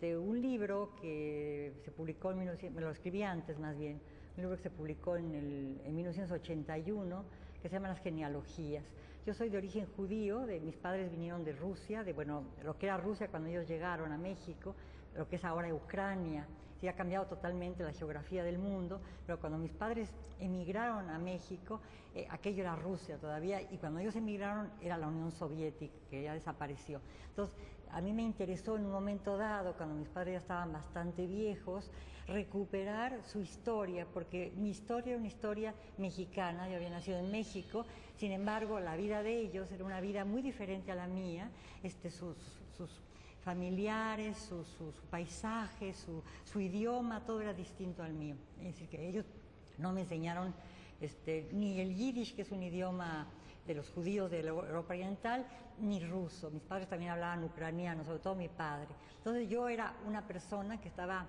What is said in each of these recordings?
este, un libro que se publicó en 1900, me lo escribí antes más bien, un libro que se publicó en, el, en 1981 que se llama Las genealogías. Yo soy de origen judío, de, mis padres vinieron de Rusia, de bueno, lo que era Rusia cuando ellos llegaron a México, lo que es ahora Ucrania. Sí, ha cambiado totalmente la geografía del mundo, pero cuando mis padres emigraron a México, eh, aquello era Rusia todavía, y cuando ellos emigraron era la Unión Soviética, que ya desapareció. Entonces, a mí me interesó en un momento dado, cuando mis padres ya estaban bastante viejos, recuperar su historia, porque mi historia era una historia mexicana, yo había nacido en México, sin embargo, la de ellos era una vida muy diferente a la mía, este, sus, sus familiares, su, su, su paisaje, su, su, idioma, todo era distinto al mío. Es decir, que ellos no me enseñaron este, ni el yiddish, que es un idioma de los judíos de la Europa Oriental, ni ruso. Mis padres también hablaban ucraniano, sobre todo mi padre. Entonces yo era una persona que estaba,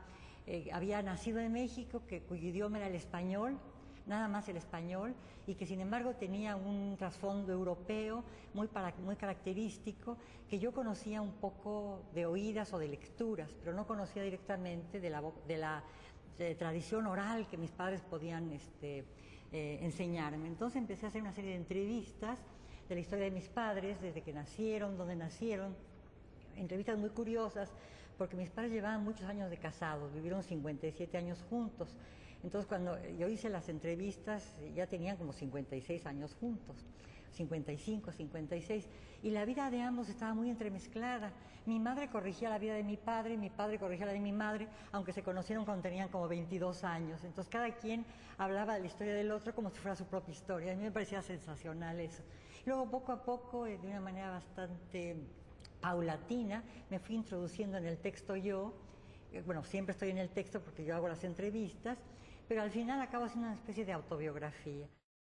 eh, había nacido en México, que, cuyo idioma era el español, nada más el español, y que sin embargo tenía un trasfondo europeo muy, para, muy característico, que yo conocía un poco de oídas o de lecturas, pero no conocía directamente de la, de la tradición oral que mis padres podían este, eh, enseñarme. Entonces empecé a hacer una serie de entrevistas de la historia de mis padres, desde que nacieron, dónde nacieron, entrevistas muy curiosas, porque mis padres llevaban muchos años de casados, vivieron 57 años juntos. Entonces cuando yo hice las entrevistas ya tenían como 56 años juntos, 55, 56, y la vida de ambos estaba muy entremezclada. Mi madre corrigía la vida de mi padre, mi padre corrigía la de mi madre, aunque se conocieron cuando tenían como 22 años. Entonces cada quien hablaba de la historia del otro como si fuera su propia historia. A mí me parecía sensacional eso. Luego poco a poco, de una manera bastante paulatina, me fui introduciendo en el texto yo, bueno, siempre estoy en el texto porque yo hago las entrevistas, pero al final acabo haciendo una especie de autobiografía.